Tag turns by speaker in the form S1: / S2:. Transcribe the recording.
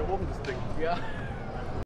S1: Hier oben das Ding. Ja.